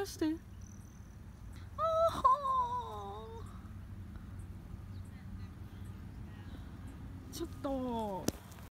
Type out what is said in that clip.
話して。ちょっと。